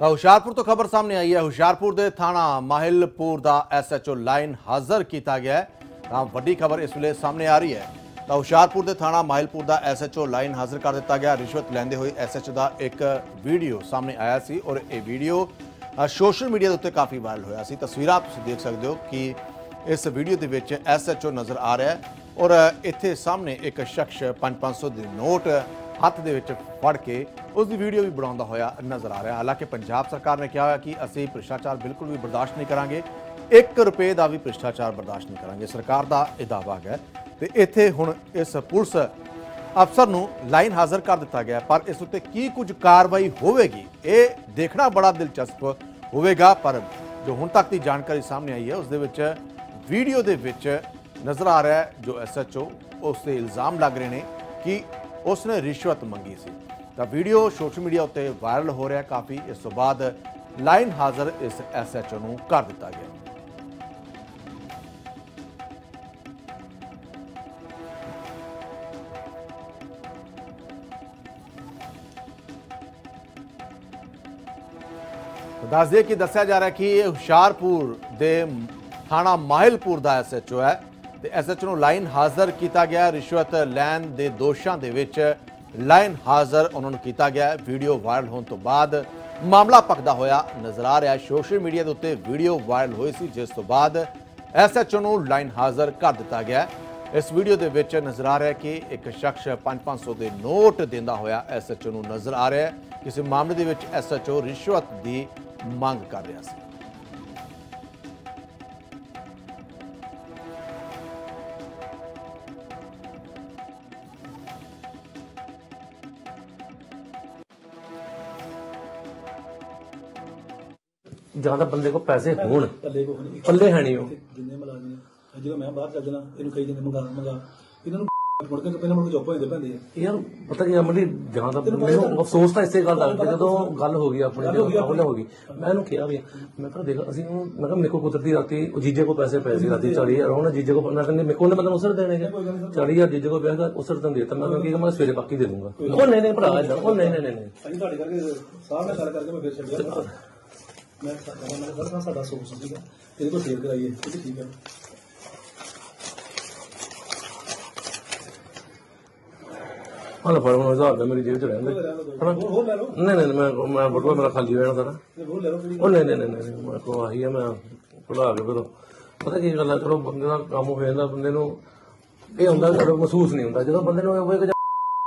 ਤਾਂ ਹੁਸ਼ਿਆਰਪੁਰ ਤੋਂ ਖਬਰ ਸਾਹਮਣੇ ਆਈ ਹੈ। ਹੁਸ਼ਿਆਰਪੁਰ ਦੇ ਥਾਣਾ ਮਾਹਿਲਪੁਰ ਦਾ ਐਸਐਚਓ ਲਾਈਨ ਹਾਜ਼ਰ ਕੀਤਾ ਗਿਆ ਹੈ। ਤਾਂ ਵੱਡੀ ਖਬਰ ਇਸ ਵੇਲੇ ਸਾਹਮਣੇ ਆ ਰਹੀ ਹੈ। ਤਾਂ ਹੁਸ਼ਿਆਰਪੁਰ ਦੇ ਥਾਣਾ ਮਾਹਿਲਪੁਰ ਦਾ ਐਸਐਚਓ ਲਾਈਨ ਹਾਜ਼ਰ ਕਰ ਦਿੱਤਾ ਗਿਆ। ਰਿਸ਼ਵਤ ਲੈਂਦੇ ਹੋਏ ਐਸਐਚਓ ਦਾ ਇੱਕ ਵੀਡੀਓ ਸਾਹਮਣੇ ਆਇਆ ਸੀ ਔਰ ਇਹ ਵੀਡੀਓ ਸੋਸ਼ਲ ਮੀਡੀਆ ਦੇ ਉੱਤੇ ਕਾਫੀ ਵਾਇਰਲ ਹੋਇਆ ਸੀ। ਤਸਵੀਰਾਂ ਤੁਸੀਂ ਦੇਖ ਸਕਦੇ ਹੋ ਕਿ ਇਸ ਵੀਡੀਓ ਦੇ ਵਿੱਚ ਐਸਐਚਓ ਨਜ਼ਰ ਆ ਰਿਹਾ ਹੈ। ਔਰ ਇੱਥੇ ਸਾਹਮਣੇ ਇੱਕ ਸ਼ਖਸ 5-500 ਦੇ ਨੋਟ ਹੱਥ ਦੇ ਵਿੱਚ ਫੜ ਕੇ ਉਸ ਦੀ ਵੀਡੀਓ ਵੀ ਬਣਾਉਂਦਾ ਹੋਇਆ ਨਜ਼ਰ ਆ ਰਿਹਾ। ਹਾਲਾਂਕਿ ਪੰਜਾਬ ਸਰਕਾਰ ਨੇ ਕਿਹਾ ਹੋਇਆ ਕਿ ਅਸੀਂ ਭ੍ਰਿਸ਼ਟਾਚਾਰ ਬਿਲਕੁਲ ਵੀ ਬਰਦਾਸ਼ਤ ਨਹੀਂ ਕਰਾਂਗੇ। 1 ਰੁਪਏ ਦਾ ਵੀ ਭ੍ਰਿਸ਼ਟਾਚਾਰ ਬਰਦਾਸ਼ਤ ਨਹੀਂ ਕਰਾਂਗੇ। ਸਰਕਾਰ ਦਾ ਇਹ ਦਾਅਵਾ ਹੈ ਤੇ ਇੱਥੇ ਹੁਣ ਇਸ ਪੁਲਿਸ ਅਫਸਰ ਨੂੰ ਲਾਈਨ ਹਾਜ਼ਰ ਕਰ ਦਿੱਤਾ ਗਿਆ। ਪਰ ਇਸ ਉੱਤੇ ਕੀ ਕੁਝ ਕਾਰਵਾਈ ਹੋਵੇਗੀ, ਇਹ ਦੇਖਣਾ ਬੜਾ ਦਿਲਚਸਪ ਹੋਵੇਗਾ। ਪਰ ਜੋ ਹੁਣ ਤੱਕ ਦੀ ਜਾਣਕਾਰੀ ਸਾਹਮਣੇ ਆਈ ਹੈ, ਉਸ ਦੇ ਵਿੱਚ ਵੀਡੀਓ ਦੇ ਵਿੱਚ ਨਜ਼ਰ ਆ ਰਿਹਾ ਹੈ ਜੋ ਐਸਐਚਓ ਉਸ ਤੇ ਇਲਜ਼ਾਮ ਲੱਗ ਰਹੇ ਨੇ ਕਿ ਉਸ ਨੇ ਰਿਸ਼ਵਤ ਮੰਗੀ ਸੀ। ਤਾਂ ਵੀਡੀਓ ਸੋਸ਼ਲ ਮੀਡੀਆ ਉੱਤੇ ਵਾਇਰਲ ਹੋ ਰਿਹਾ ਕਾਫੀ, ਇਸ ਤੋਂ ਬਾਅਦ ਲਾਈਨ ਹਾਜ਼ਰ ਇਸ ਐਸਐਚਓ ਨੂੰ ਕਰ ਦਿੱਤਾ ਗਿਆ। ਦੱਸ ਦਈਏ ਕਿ ਦੱਸਿਆ ਜਾ ਰਿਹਾ ਕਿ ਇਹ ਹੁਸ਼ਿਆਰਪੁਰ ਦੇ ਥਾਣਾ ਮਾਹਿਲਪੁਰ ਦਾ ਐਸਐਚਓ ਹੈ। ਤੇ ਐਸਐਚਓ ਨੂੰ ਲਾਈਨ ਹਾਜ਼ਰ ਕੀਤਾ ਗਿਆ ਰਿਸ਼ਵਤ ਲੈਣ ਦੇ ਦੋਸ਼ਾਂ ਦੇ ਵਿੱਚ ਲਾਈਨ ਹਾਜ਼ਰ ਉਹਨਾਂ ਨੂੰ ਕੀਤਾ ਗਿਆ ਵੀਡੀਓ ਵਾਇਰਲ ਹੋਣ ਤੋਂ ਬਾਅਦ ਮਾਮਲਾ ਪੱਕਦਾ ਹੋਇਆ ਨਜ਼ਰ ਆ ਰਿਹਾ ਸੋਸ਼ਲ ਮੀਡੀਆ ਦੇ ਉੱਤੇ ਵੀਡੀਓ ਵਾਇਰਲ ਹੋਈ ਸੀ, ਜਿਸ ਤੋਂ ਬਾਅਦ ਐਸਐਚਓ ਨੂੰ ਲਾਈਨ ਹਾਜ਼ਰ ਕਰ ਦਿੱਤਾ ਗਿਆ ਇਸ ਵੀਡੀਓ ਦੇ ਵਿੱਚ ਨਜ਼ਰ ਆ ਰਿਹਾ ਕਿ ਇੱਕ ਸ਼ਖਸ 5-500 ਦੇ ਨੋਟ ਦਿੰਦਾ ਹੋਇਆ ਐਸਐਚਓ ਨੂੰ ਨਜ਼ਰ ਆ ਰਿਹਾ ਹੈ। ਕਿਸੇ ਮਾਮਲੇ ਦੇ ਵਿੱਚ ਐਸਐਚਓ ਰਿਸ਼ਵਤ ਦੀ ਮੰਗ ਕਰ ਰਿਹਾ ਸੀ। ਜਾਂ ਤਾਂ ਬੰਦੇ ਕੋਲ ਪੈਸੇ ਹੋਣ। ਪੱਲੇ ਕੋ ਨਹੀਂ ਪੱਲੇ ਹੈ ਨਹੀਂ ਉਹ। ਜਿੰਨੇ ਮੁਲਾਜ਼ਮ ਨੇ ਜਦੋਂ ਮੈਂ ਬਾਹਰ ਚੱਲ ਜਾਣਾ ਇਹਨੂੰ ਕਈ ਜਣੇ ਮੰਗਾ ਮੰਗਾ। ਇਹਨਾਂ ਨੂੰ ਮੁੜ ਕੇ ਪਹਿਲਾਂ ਮੁੜ ਕੇ ਚੁੱਪ ਹੋ ਜਾਂਦੇ ਪੈਂਦੇ ਆ ਯਾਰ ਪਤਾ ਕੀ ਅਮਲੀ ਜਾਂ ਤਾਂ ਮੈਨੂੰ ਅਫਸੋਸ ਤਾਂ ਇਸੇ ਗੱਲ ਦਾ ਕਿ ਜਦੋਂ ਗੱਲ ਹੋ ਗਈ ਆਪਣੀ ਜਦੋਂ ਗੱਲ ਹੋ ਗਈ। ਮੈਂ ਇਹਨੂੰ ਕਿਹਾ ਵੀ ਮੈਂ ਕਿਹਾ ਦੇਖ ਅਸੀਂ ਮੈਂ ਕਿਹਾ ਮੇਰੇ ਕੋਲ ਕੁਦਰਤੀ ਰਾਤੀ ਉਹ ਜੀਜੇ ਕੋਲ ਪੈਸੇ ਪਏ ਸੀ ਰਾਤੀ 40000 ਹੁਣ ਜੀਜੇ ਕੋਲ ਮੈਂ ਕਹਿੰਦੇ ਮੇਰੇ ਕੋਲ ਮਤਲਬ ਉਸਰ ਦੇਣੇ ਕਿ 40000 ਜੀਜੇ ਕੋਲ ਪਿਆ ਉਸਰ ਤਾਂ ਦੇਤਾ। ਮੈਂ ਕਿਹਾ ਕਿ ਮੈਂ ਸਵੇਰੇ ਬਾਕੀ ਦੇ ਦੂੰਗਾ। ਉਹ ਨਹੀਂ ਨਹੀਂ। ਭਰਾ ਏਦਾਂ ਉਹ ਨਹੀਂ ਨਹੀਂ ਨਹੀਂ ਅਸੀਂ ਤੁਹਾਡੇ ਕਰਕੇ ਸਾਹ ਨਾਲ ਗੱਲ ਕਰਕੇ ਮੈਂ ਫਿਰ ਛੱਡਿਆ ਮੈਂ ਸਾਡਾ ਮੈਂ ਕਿਹਾ ਸਾਡਾ ਸੋਚ ਸੀਗਾ ਇਹਦੇ ਕੋਲ ਸ਼ੇਅਰ ਕਰਾਈਏ ਇਹ ਠੀਕ ਹੈ। ਹਾਲ ਪਰ ਹੁਣ ਹਜ਼ਾਰ ਦਾ ਮੇਰੀ ਜੇਬ ਚ ਰਹਿੰਦੇ ਲੈ ਲਓ ਨਹੀਂ ਨਹੀਂ ਮੈਂ ਮੈਂ ਬਟੂਆ ਮੇਰਾ ਖਾਲੀ ਹੋਇਆ ਸਾਰਾ। ਲੈ ਉਹ ਨਹੀਂ ਨਹੀਂ ਨਹੀਂ ਮੈਂ ਕੋ ਆਹੀ ਆ ਮੈਂ ਪੜਾ ਕੇ ਫਿਰ ਪਤਾ ਕੀ ਗੱਲ ਆ ਚਲੋ ਬੰਦੇ ਦਾ ਕੰਮ ਹੋ ਜਾਂਦਾ ਬੰਦੇ ਨੂੰ ਇਹ ਹੁੰਦਾ ਮਹਿਸੂਸ ਨਹੀਂ ਹੁੰਦਾ। ਜਦੋਂ ਬੰਦੇ ਨੂੰ ਇਹ ਹੋਏ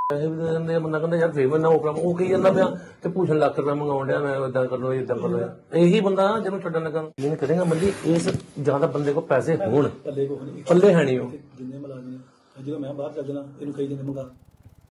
ਕਿ ਪੈਸੇ ਵੀ ਦੇ ਦਿੰਦੇ ਆ ਬੰਦਾ ਕਹਿੰਦਾ ਯਾਰ ਮੈਂ ਨਾ ਉਹ ਕਰਾਂ ਉਹ ਕਹੀ ਜਾਂਦਾ ਪਿਆ ਤੇ ਪੁੱਛਣ ਲੱਖ ਰੁਪਏ ਮੰਗਾਉਣ ਡਿਆ ਮੈਂ ਇਦਾਂ ਕਰ ਲੋ ਇਦਾਂ ਕਰ ਲੋ ਇਹੀ ਬੰਦਾ ਜਿਹਨੂੰ ਛੱਡਣ ਲੱਗਾ। ਜਿਹਨੇ ਕਰੇਗਾ ਮੱਲੀ ਇਸ ਜਾਂ ਤਾਂ ਬੰਦੇ ਕੋਲ ਪੈਸੇ ਹੋਣ। ਪੱਲੇ ਕੋ ਪੱਲੇ ਹੈ ਨਹੀਂ ਉਹ। ਜਿੰਨੇ ਮੁਲਾਜ਼ਮ ਜਦੋਂ ਮੈਂ ਬਾਹਰ ਚੱਲ ਜਾਣਾ ਇਹਨੂੰ ਕਈ ਜਣੇ ਮੰਗਾ।